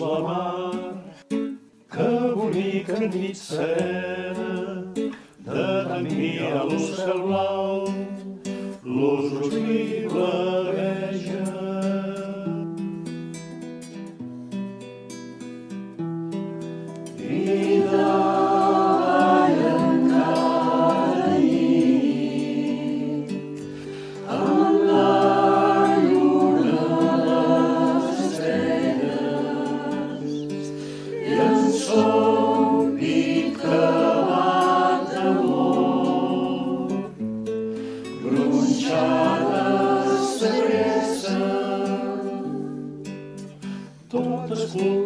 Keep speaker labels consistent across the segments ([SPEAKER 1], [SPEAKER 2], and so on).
[SPEAKER 1] la mar, que bonica nit serena, de tant el cel blau, ulls li blavegen. I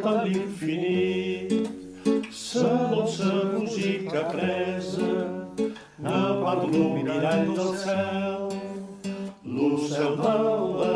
[SPEAKER 1] escoltant l'infinit, sa dolça música presa, a part l'humidall del cel, lo cel de la